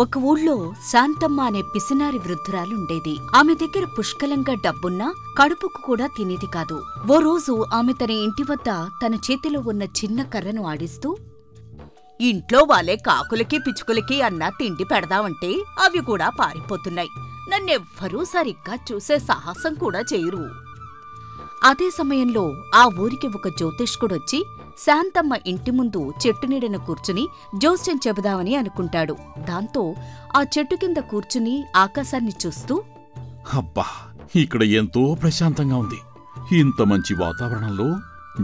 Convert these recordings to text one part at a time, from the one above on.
ఒక ఊళ్ళో శాంతమ్మ అనే పిసినారి వృద్ధురాలుండేది. ఆమె దగ్గర పుష్కలంగా డబ్బున్నా కడుపుకు కూడా తినేది కాదు. ఓ రోజు ఆమె తన ఇంటి వద్ద తన చేతిలో ఉన్న చిన్న కర్రను ఆడిస్తూ ఇంట్లో వాళ్ళే కాకులకి పిచ్చుకలకి అన్నా తిండి పెడదామంటే అవి కూడా పారిపోతున్నాయి. నన్నెవ్వరూ సరిగ్గా చూసే సాహసం కూడా చేయరు. అదే సమయంలో ఆ ఊరికి ఒక జ్యోతిష్కుడొచ్చి శాంతమ్మ ఇంటి ముందు చెట్టు నీడన కూర్చుని జోస్యం చెబుదామని అనుకుంటాడు. దాంతో ఆ చెట్టు కింద కూర్చుని ఆకాశాన్ని చూస్తూ అబ్బా ఇక్కడ ఎంతో ప్రశాంతంగా ఉంది. ఇంత మంచి వాతావరణంలో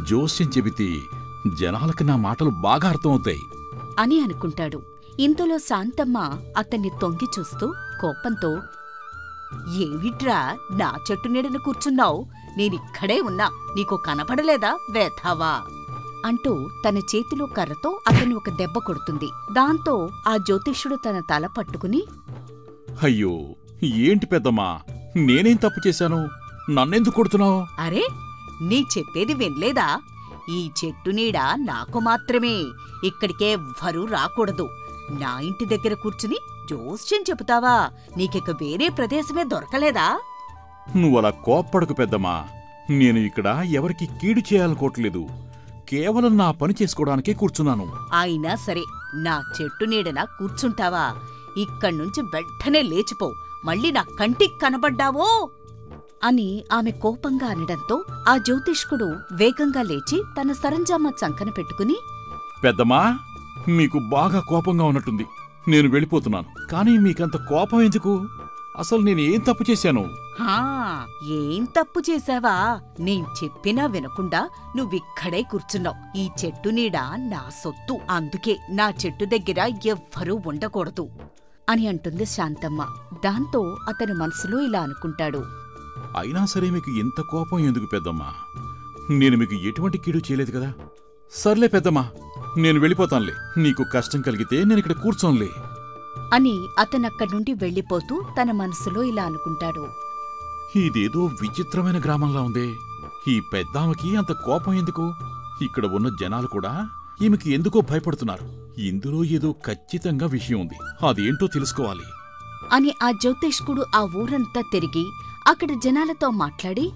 జోస్యం చెబితే జనాలకి నా మాటలు బాగా అర్థమవుతాయి. అని అనుకుంటాడు. ఇంతలో శాంతమ్మ అతన్ని తొంగి చూస్తూ కోపంతో ఏమిట్రా నా చెట్టు నీడన కూర్చున్నావు? నేనిక్కడే ఉన్నా. నీకు కనపడలేదా? వేధావా? అంటూ తన చేతిలో కర్రతో అతన్ని ఒక దెబ్బ కొడుతుంది. దాంతో ఆ జ్యోతిష్యుడు తన తల పట్టుకుని అయ్యో ఏంటి పెద్దమ్మా? నేనేం తప్పు చేశాను? నన్నెందుకు కొడుతున్నావు? అరే నీ చెప్పేది వినలేదా? ఈ చెట్టు నీడ నాకు మాత్రమే. ఇక్కడికే ఎవ్వరూ రాకూడదు. నా ఇంటి దగ్గర కూర్చుని జోస్యం చెబుతావా? నీకిక వేరే ప్రదేశమే దొరకలేదా? నువ్వలా కోప్పడకు పెద్దమ్మా. నేను ఇక్కడ ఎవరికి కీడు చేయాలనుకోవట్లేదు. కేవలం నా పని చేసుకోవడానికే కూర్చున్నాను. అయినా సరే నా చెట్టు నీడన కూర్చుంటావా? ఇక్కడ్నుంచి వెంటనే లేచిపో. మళ్ళీ నా కంటికి కనబడ్డావో? అని ఆమె కోపంగా అనడంతో ఆ జ్యోతిష్కుడు వేగంగా లేచి తన సరంజామా చంకన పెట్టుకుని పెద్దమ్మా మీకు బాగా కోపంగా ఉన్నట్టుంది. నేను వెళ్ళిపోతున్నాను. కానీ మీకంత కోపం ఎందుకు? అసలు నేను ఏం తప్పు చేశాను? ఏం తప్పు చేశావా? నేను చెప్పినా వినకుండా నువ్విక్కడే కూర్చున్నావు. ఈ చెట్టు నీడ నా సొత్తు. అందుకే నా చెట్టు దగ్గర ఎవ్వరూ ఉండకూడదు అని అంటుంది శాంతమ్మ. దాంతో అతను మనసులో ఇలా అనుకుంటాడు. అయినా సరే మీకు ఇంత కోపం ఎందుకు పెద్దమ్మా? నేను మీకు ఎటువంటి కీడు చేయలేదు కదా? సర్లే పెద్దమ్మా నేను వెళ్ళిపోతానులే. నీకు కష్టం కలిగితే నేను ఇక్కడ కూర్చోనులే. అని అతనక్కడి నుండి వెళ్ళిపోతూ తన మనసులో ఇలా అనుకుంటాడు. ఇదేదో విచిత్రమైన గ్రామంలా ఉందే. ఈ పెద్దామకి అంత కోపం ఎందుకు? ఇక్కడ ఉన్న జనాలు కూడా ఈమెకి ఎందుకో భయపడుతున్నారు. ఇందులో ఏదో ఖచ్చితంగా విషయం ఉంది. అదేంటో తెలుసుకోవాలి. అని ఆ జ్యోతిష్కుడు ఆ ఊరంతా తిరిగి అక్కడ జనాలతో మాట్లాడి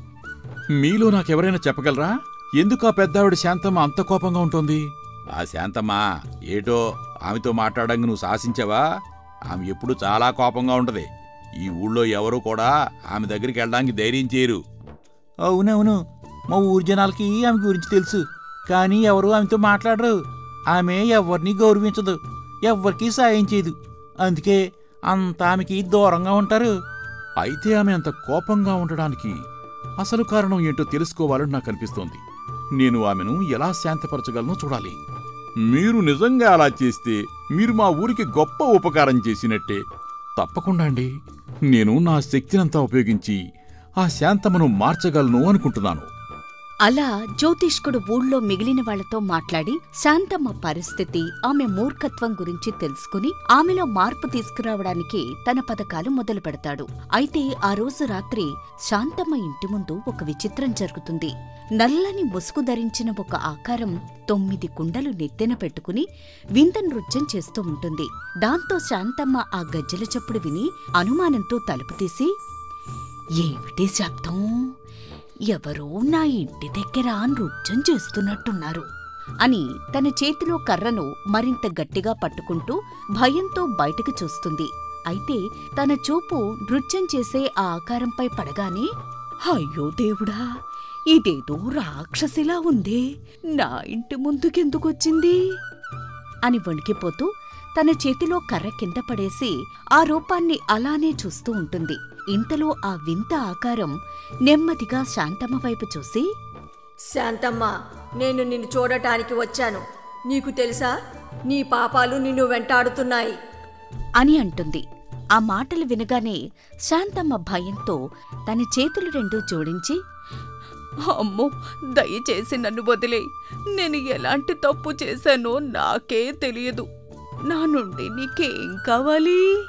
మీలో నాకెవరైనా చెప్పగలరా? ఎందుకు ఆ పెద్దావిడ శాంతమ్మ అంత కోపంగా ఉంటుంది? ఆ శాంతమ్మ ఏటో ఆమెతో మాట్లాడంగా నువ్వు శాసించావా? ఆమె ఎప్పుడు చాలా కోపంగా ఉంటది. ఈ ఊళ్ళో ఎవరు కూడా ఆమె దగ్గరికి వెళ్ళడానికి ధైర్యం చేయరు. అవునవును మా ఊరి జనాలకి ఆమె గురించి తెలుసు కానీ ఎవరు ఆమెతో మాట్లాడరు. ఆమె ఎవరిని గౌరవించదు ఎవ్వరికీ సాయం చేయదు. అందుకే అంత ఆమెకి దూరంగా ఉంటారు. అయితే ఆమె అంత కోపంగా ఉండడానికి అసలు కారణం ఏంటో తెలుసుకోవాలని నాకు అనిపిస్తోంది. నేను ఆమెను ఎలా శాంతపరచగలను చూడాలి. మీరు నిజంగా అలా చేస్తే మీరు మా ఊరికి గొప్ప ఉపకారం చేసినట్టే. తప్పకుండా అండి. నేను నా శక్తినంతా ఉపయోగించి ఆ శాంతమును మార్చగలను అనుకుంటున్నాను. అలా జ్యోతిష్కుడు ఊళ్ళో మిగిలిన వాళ్ళతో మాట్లాడి శాంతమ్మ పరిస్థితి ఆమె మూర్ఖత్వం గురించి తెలుసుకుని ఆమెలో మార్పు తీసుకురావడానికి తన పథకాలు మొదలు పెడతాడు అయితే ఆ రోజు రాత్రి శాంతమ్మ ఇంటి ముందు ఒక విచిత్రం జరుగుతుంది. నల్లని ముసుగు ధరించిన ఒక ఆకారం తొమ్మిది కుండలు నెత్తెన పెట్టుకుని వింత నృత్యం చేస్తూ ఉంటుంది. దాంతో శాంతమ్మ ఆ గజ్జెల చప్పుడు విని అనుమానంతో తలుపు తీసి ఏమిటి శబ్దం? ఎవరో నా ఇంటి దగ్గర నృత్యం చేస్తున్నట్టున్నారు అని తన చేతిలో కర్రను మరింత గట్టిగా పట్టుకుంటూ భయంతో బయటకు చూస్తుంది. అయితే తన చూపు నృత్యం చేసే ఆ ఆకారంపై పడగానే అయ్యో దేవుడా ఇదేదో రాక్షసిలా ఉందే నా ఇంటి ముందుకెందుకొచ్చింది? అని వణికిపోతూ తన చేతిలో కర్ర కింద పడేసి ఆ రూపాన్ని అలానే చూస్తూ ఉంటుంది. ఇంతలో ఆ వింత ఆకారం నెమ్మదిగా శాంతమ్మ వైపు చూసి శాంతమ్మ నేను నిన్ను చూడటానికి వచ్చాను. నీకు తెలుసా? నీ పాపాలు నిన్ను వెంటాడుతున్నాయి. అని అంటుంది. ఆ మాటలు వినగానే శాంతమ్మ భయంతో తన చేతులు రెండూ జోడించి అమ్మో దయచేసి నన్ను వదిలే. నేను ఎలాంటి తప్పు చేశానో నాకే తెలియదు. నా నుండి నీకేం కావాలి?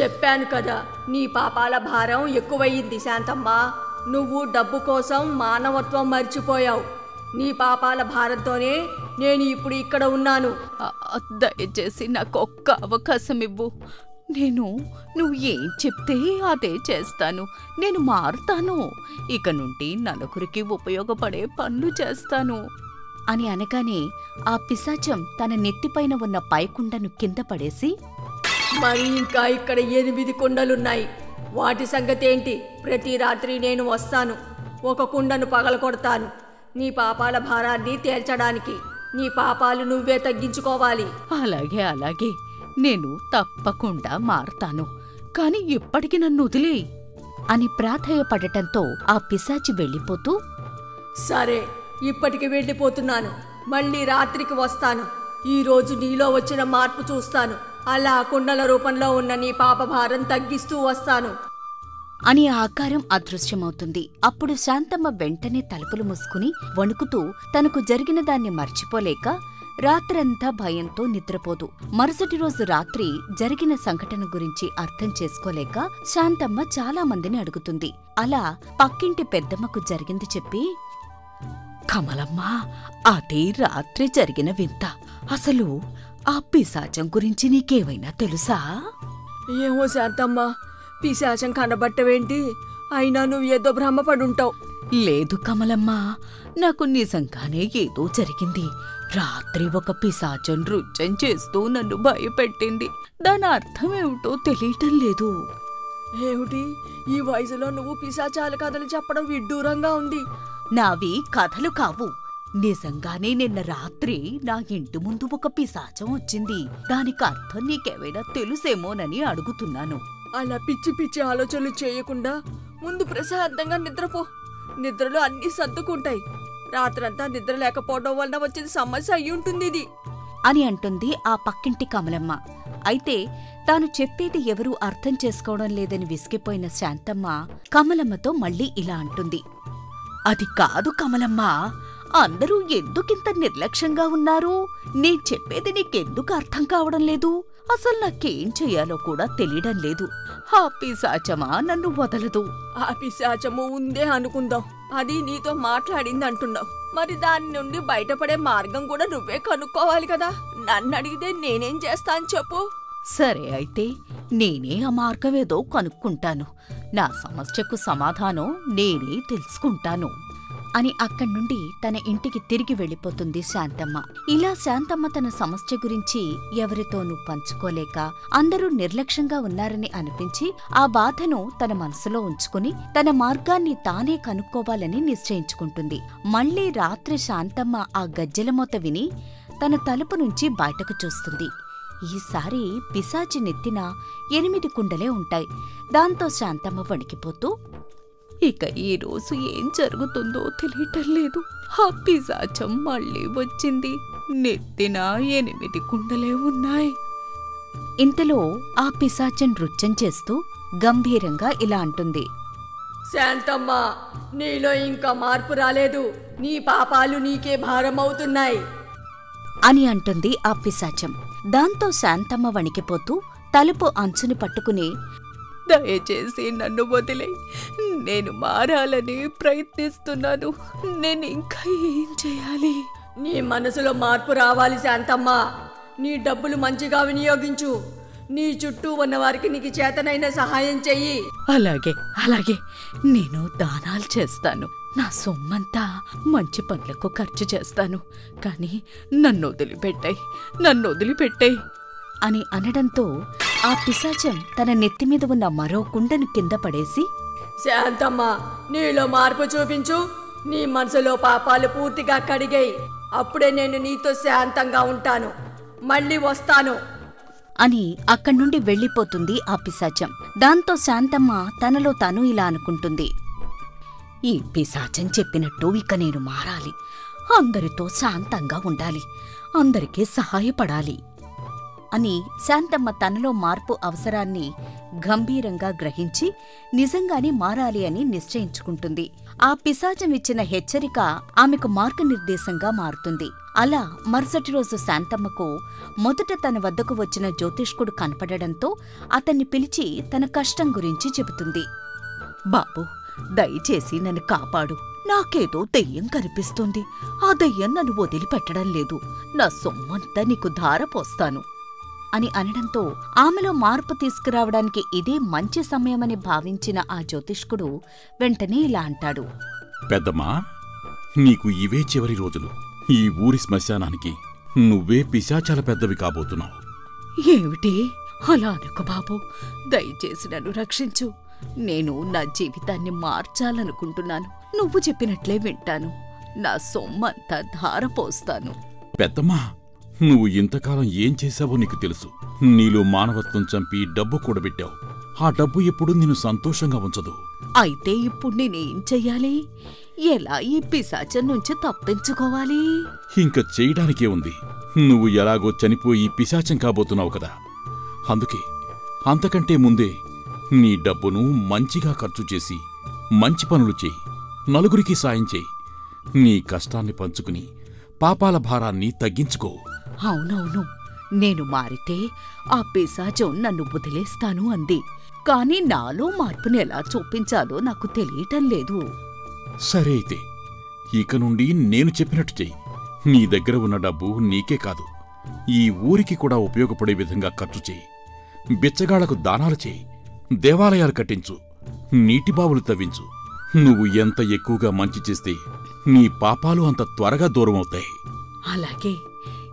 చెప్పాను కదా నీ పాపాల భారం ఎక్కువయ్యింది శాంతమ్మ. నువ్వు డబ్బు కోసం మానవత్వం మర్చిపోయావు. నీ పాపాల భారంతోనే నేను ఇప్పుడు ఇక్కడ ఉన్నాను. దయచేసి నాకు ఒక్క అవకాశం ఇవ్వు. నేను నువ్వు ఏం చెప్తే అదే చేస్తాను. నేను మారుతాను. ఇక నుండి నలుగురికి ఉపయోగపడే పనులు చేస్తాను. అని అనగానే ఆ పిశాచం తన నెత్తిపైన ఉన్న పైకుండను కింద పడేసి మరి ఇంకా ఇక్కడ ఎనిమిది కుండలున్నాయి. వాటి సంగతి ఏంటి? ప్రతి రాత్రి నేను వస్తాను. ఒక కుండను పగలకొడతాను నీ పాపాల భారాన్ని తేల్చడానికి. నీ పాపాలు నువ్వే తగ్గించుకోవాలి. అలాగే అలాగే. నేను తప్పకుండా మారతాను. కాని ఇప్పటికి నన్ను వదిలేయ్ అని ప్రాధేయపడటంతో ఆ పిశాచి వెళ్ళిపోతూ సరే ఇప్పటికి వెళ్ళిపోతున్నాను. మళ్ళీ రాత్రికి వస్తాను. ఈ రోజు నీలో వచ్చిన మార్పు చూస్తాను. అలా కుండల రూపంలో ఉన్న నీ పాప భారం తగ్గిస్తూ వస్తాను. అని ఆకారం అదృశ్యమవుతుంది. అప్పుడు శాంతమ్మ వెంటనే తలుపులు మూసుకుని వణుకుతూ తనకు జరిగిన దాన్ని మర్చిపోలేక రాత్రంతా భయంతో నిద్రపోదు. మరుసటి రోజు రాత్రి జరిగిన సంఘటన గురించి అర్థం చేసుకోలేక శాంతమ్మ చాలా మందిని అడుగుతుంది. అలా పక్కింటి పెద్దమ్మకు జరిగింది చెప్పి కమలమ్మ అదే రాత్రి జరిగిన వింత. అసలు ఆ పిశాచం గురించి నీకేమైనా తెలుసా? ఏమో శాంతమ్మ పిశాచం కనబట్టవేంటి? అయినా నువ్వు ఏదో భ్రమపడుంటావు. లేదు కమలమ్మ నాకు నిజంగానే ఏదో జరిగింది. రాత్రి ఒక పిశాచం నృత్యం చేస్తూ నన్ను భయపెట్టింది. దాని అర్థం ఏమిటో తెలియటం లేదు. ఏమిటి? ఈ వయసులో నువ్వు పిశాచాల కథలు చెప్పడం విడ్డూరంగా ఉంది. నావి కథలు కావు. నిజంగానే నిన్న రాత్రి నా ఇంటి ముందు ఒక పిశాచం వచ్చింది. దానికి అర్థం నీకేమైనా తెలుసేమోనని అడుగుతున్నాను. అలా పిచ్చి పిచ్చి ఆలోచనలు చేయకుండా ముందు ప్రశాంతంగా నిద్రపో. నిద్రలో అన్నీ సర్దుకుంటాయి. రాత్రంతా నిద్ర లేకపోవడం వలన వచ్చిన సమస్య అయి ఉంటుంది ఇది. అని అంటుంది ఆ పక్కింటి కమలమ్మ. అయితే తాను చెప్పేది ఎవరూ అర్థం చేసుకోవడం లేదని విసిగిపోయిన శాంతమ్మ కమలమ్మతో మళ్ళీ ఇలా అంటుంది. అది కాదు కమలమ్మ. అందరూ ఎందుకింత నిర్లక్ష్యంగా ఉన్నారు? నేను చెప్పేది నీకెందుకు అర్థం కావడం లేదు? అసలు నాకేం చెయ్యాలో కూడా తెలియడం లేదు. ఆ పిశాచమా నన్ను వదలదు. ఆ పిశాచము ఉందే అనుకుందాం. అది నీతో మాట్లాడింది అంటున్నావు మరి దాని నుండి బయటపడే మార్గం కూడా నువ్వే కనుక్కోవాలి కదా. నన్ను అడిగితే నేనేం చేస్తాను చెప్పు. సరే అయితే నేనే ఆ మార్గమేదో కనుక్కుంటాను. నా సమస్యకు సమాధానం నేనే తెలుసుకుంటాను. అని అక్కడి నుండి తన ఇంటికి తిరిగి వెళ్ళిపోతుంది శాంతమ్మ. ఇలా శాంతమ్మ తన సమస్య గురించి ఎవరితోనూ పంచుకోలేక అందరూ నిర్లక్ష్యంగా ఉన్నారని అనిపించి ఆ బాధను తన మనసులో ఉంచుకుని తన మార్గాన్ని తానే కనుక్కోవాలని నిశ్చయించుకుంటుంది. మళ్ళీ రాత్రి శాంతమ్మ ఆ గజ్జెలమోత విని తన తలుపు నుంచి బయటకు చూస్తుంది. ఈసారి పిశాచి నెత్తిన ఎనిమిది కుండలే ఉంటాయి. దాంతో శాంతమ్మ వణికిపోతూ ఇక ఈ రోజు ఏం జరుగుతుందో తెలియటం లేదు. ఆ పిశాచం మళ్ళీ వచ్చింది. నెత్తిన ఎనిమిది కుండలే ఉన్నాయి. ఇంతలో ఆ పిశాచం నృత్యం చేస్తూ గంభీరంగా ఇలా అంటుంది. శాంతమ్మ నీలో ఇంకా మార్పు రాలేదు. నీ పాపాలు నీకే భారమవుతున్నాయి. అని అంటుంది ఆ పిశాచం దాంతో శాంతమ్మ వణికిపోతూ తలుపు అంచుని పట్టుకుని దయచేసి నన్ను వదిలే. నేను మారాలని ప్రయత్నిస్తున్నాను. నేను ఇంకా ఏం చేయాలి? నీ మనసులో మార్పు రావాలి శాంతమ్మ. నీ డబ్బులు మంచిగా వినియోగించు. నీ చుట్టూ ఉన్న వారికి నీకు చేతనైన సహాయం చెయ్యి. అలాగే అలాగే. నేను దానాలు చేస్తాను. నా సొమ్మంతా మంచి పనులకు ఖర్చు చేస్తాను. కానీ నన్ను వదిలిపెట్టాయి నన్ను వదిలిపెట్టాయి అని అనడంతో ఆ పిశాచం తన నెత్తి మీద ఉన్న మరో కుండను కింద పడేసి శాంతమ్మ నీలో మార్పు చూపించు. నీ మనసులో పాపాలు పూర్తిగా కడిగాయి. అప్పుడే నేను నీతో శాంతంగా ఉంటాను. మళ్ళీ వస్తాను. అని అక్కడి నుండి వెళ్ళిపోతుంది ఆ పిశాచం. దాంతో శాంతమ్మ తనలో తాను ఇలా అనుకుంటుంది. ఈ పిశాచం చెప్పినట్టు ఇక నేను మారాలి. అందరితో శాంతంగా ఉండాలి. అందరికీ సహాయపడాలి. అని శాంతమ్మ తనలో మార్పు అవసరాన్ని గంభీరంగా గ్రహించి నిజంగానే మారాలి అని నిశ్చయించుకుంటుంది. ఆ పిశాచం ఇచ్చిన హెచ్చరిక ఆమెకు మార్గనిర్దేశంగా మారుతుంది. అలా మరుసటి రోజు శాంతమ్మకు మొదట తన వద్దకు వచ్చిన జ్యోతిష్కుడు కనపడడంతో అతన్ని పిలిచి తన కష్టం గురించి చెబుతుంది. బాబు దయచేసి నన్ను కాపాడు. నాకేదో దెయ్యం కనిపిస్తుంది. ఆ దెయ్యం నన్ను వదిలిపెట్టడం లేదు. నా సొమ్మంతా నీకు ధార పోస్తాను అని అనడంతో ఆమెలో మార్పు తీసుకురావడానికి ఇదే మంచి సమయమని భావించిన ఆ జ్యోతిష్కుడు వెంటనే ఇలా అంటాడు. పెద్దమ్మా నీకు ఇవే చివరి రోజులు. ఈ ఊరి శ్మశానానికి నువ్వే పిశాచాల పెద్దవి కాబోతున్నావు. ఏమిటి? అలా అనకు బాబు. దయచేసి నన్ను రక్షించు. నేను నా జీవితాన్ని మార్చాలనుకుంటున్నాను. నువ్వు చెప్పినట్లే వింటాను. నా సొమ్మంతా ధారపోస్తాను. పెద్దమ్మా నువ్వు ఇంతకాలం ఏం చేశావో నీకు తెలుసు. నీలో మానవత్వం చంపి డబ్బు కూడబెట్టావు. ఆ డబ్బు ఎప్పుడు నిన్ను సంతోషంగా ఉంచదు. అయితే ఇప్పుడు నేనేం చెయ్యాలి? ఎలా ఈ పిశాచం నుంచి తప్పించుకోవాలి? ఇంక చేయడానికే ఉంది. నువ్వు ఎలాగో చనిపోయి పిశాచం కాబోతున్నావు కదా. అందుకే అంతకంటే ముందే నీ డబ్బును మంచిగా ఖర్చు చేసి మంచి పనులు చేయి. నలుగురికి సాయం చేయి. నీ కష్టాన్ని పంచుకుని పాపాల భారాన్ని తగ్గించుకో. అవునవును నేను మారితే ఆ పిశాచం నన్ను వదిలేస్తాను అంది. కాని నాలో మార్పుని ఎలా చూపించాలో నాకు తెలియటం లేదు. సరే అయితే ఇక నుండి నేను చెప్పినట్టు చెయ్యి. నీ దగ్గర ఉన్న డబ్బు నీకే కాదు ఈ ఊరికి కూడా ఉపయోగపడే విధంగా ఖర్చు చేయి బిచ్చగాళ్ళకు దానాలు చేయి దేవాలయాలు కట్టించు నీటి బావులు తవ్వించు. నువ్వు ఎంత ఎక్కువగా మంచి చేస్తే నీ పాపాలు అంత త్వరగా దూరం అవుతాయి అలాగే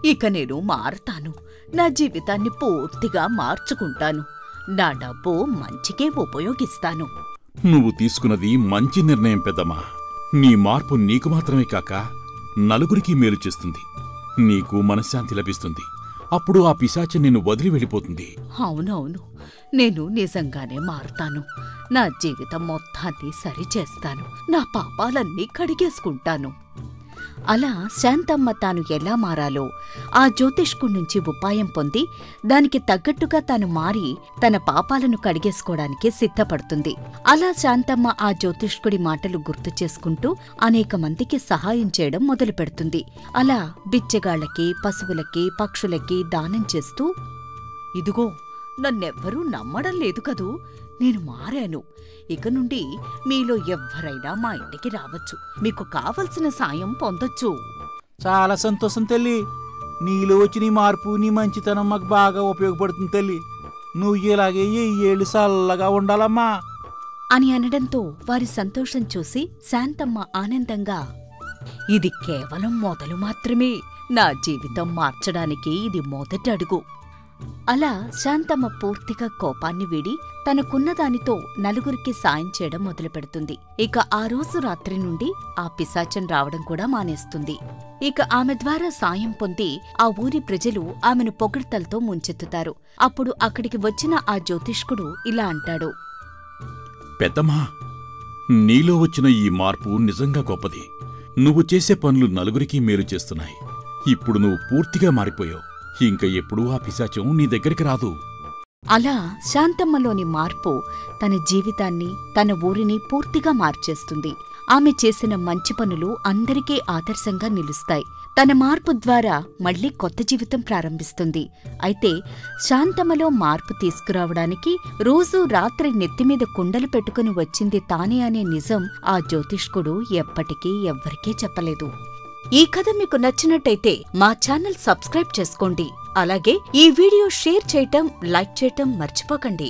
ఇక నేను మారతాను. నా జీవితాన్ని పూర్తిగా మార్చుకుంటాను. నా డబ్బు మంచికే ఉపయోగిస్తాను. నువ్వు తీసుకున్నది మంచి నిర్ణయం పెద్దమ్మా. నీ మార్పు నీకు మాత్రమే కాక నలుగురికి మేలు చేస్తుంది. నీకు మనశ్శాంతి లభిస్తుంది. అప్పుడు ఆ పిశాచి నిన్ను వదిలి వెళ్ళిపోతుంది. అవునవును. నేను నిజంగానే మారుతాను. నా జీవితం మొత్తాన్ని సరిచేస్తాను. నా పాపాలన్నీ కడిగేసుకుంటాను. అలా శాంతమ్మ తాను ఎలా మారాలో ఆ జ్యోతిష్కుడి నుంచి ఉపాయం పొంది దానికి తగ్గట్టుగా తాను మారి తన పాపాలను కడిగేసుకోవడానికి సిద్ధపడుతుంది. అలా శాంతమ్మ ఆ జ్యోతిష్కుడి మాటలు గుర్తు చేసుకుంటూ అనేక మందికి సహాయం చేయడం మొదలుపెడుతుంది అలా బిచ్చగాళ్ళకి పశువులకి పక్షులకి దానం చేస్తూ ఇదిగో నన్నెవ్వరూ నమ్మడం లేదు కదూ. నేను మారాను. ఇక నుండి మీలో ఎవ్వరైనా మా ఇంటికి రావచ్చు. మీకు కావలసిన సాయం పొందొచ్చు. చాలా సంతోషం తల్లి. నీలో వచ్చిన మార్పు నీ మంచితనం మాకు బాగా ఉపయోగపడుతుంది తల్లి. నువ్వు ఇలాగే ఈ ఏళ్ళు చల్లగా ఉండాలమ్మా. అని అనడంతో వారి సంతోషం చూసి శాంతమ్మ ఆనందంగా ఇది కేవలం మొదలు మాత్రమే. నా జీవితం మార్చడానికి ఇది మొదటి అడుగు. అలా శాంతమ్మ పూర్తిగా కోపాన్ని వీడి తనకున్న దానితో నలుగురికి సాయం చేయడం మొదలుపెడుతుంది. ఇక ఆ రోజు రాత్రి నుండి ఆ పిశాచం రావడం కూడా మానేస్తుంది. ఇక ఆమె ద్వారా సాయం పొంది ఆ ఊరి ప్రజలు ఆమెను పొగడ్తలతో ముంచెత్తుతారు. అప్పుడు అక్కడికి వచ్చిన ఆ జ్యోతిష్కుడు ఇలా అంటాడు. పెద్దమ్మా నీలో వచ్చిన ఈ మార్పు నిజంగా గొప్పది. నువ్వు చేసే పనులు నలుగురికి మేలు చేస్తున్నాయి. ఇప్పుడు నువ్వు పూర్తిగా మారిపోయావు. ఇంక ఎప్పుడూ ఆ పిశాచం నీ దగ్గరికి రాదు. అలా శాంతమ్మలోని మార్పు తన జీవితాన్ని తన ఊరిని పూర్తిగా మార్చేస్తుంది. ఆమె చేసిన మంచి పనులు అందరికీ ఆదర్శంగా నిలుస్తాయి. తన మార్పు ద్వారా మళ్ళీ కొత్త జీవితం ప్రారంభిస్తుంది. అయితే శాంతమ్మలో మార్పు తీసుకురావడానికి రోజూ రాత్రి నెత్తిమీద కుండలు పెట్టుకుని వచ్చింది తానే అనే నిజం ఆ జ్యోతిష్కుడు ఎప్పటికీ ఎవ్వరికీ చెప్పలేదు. ఈ కథ మీకు నచ్చినట్టయితే మా ఛానల్ సబ్స్క్రైబ్ చేసుకోండి. అలాగే ఈ వీడియో షేర్ చేయటం లైక్ చేయటం మర్చిపోకండి.